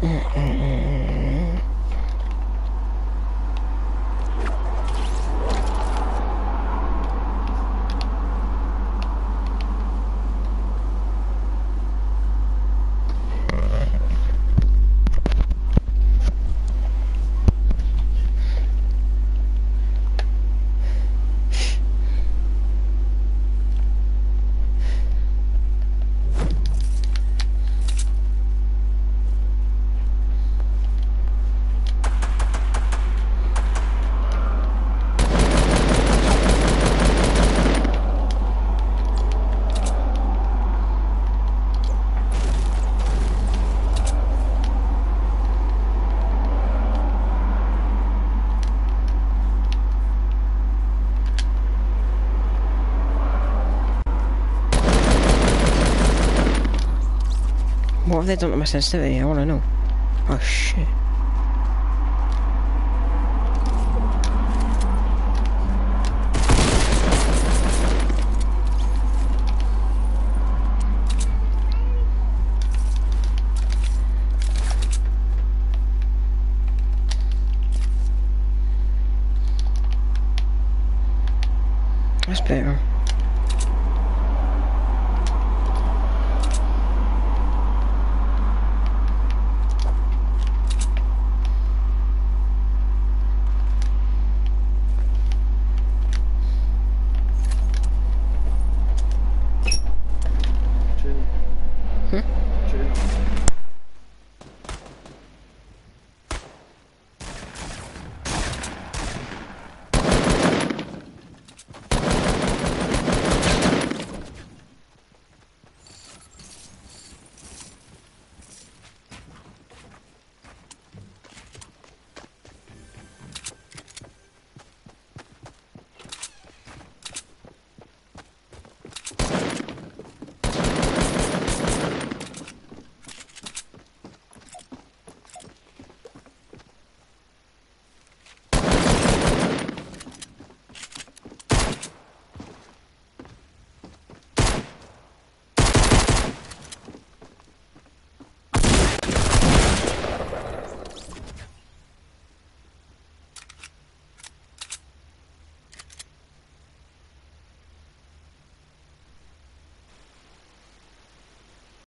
嗯嗯嗯嗯嗯。嗯嗯 What have they done to my sensitivity? I want to know. Oh shit. That's better.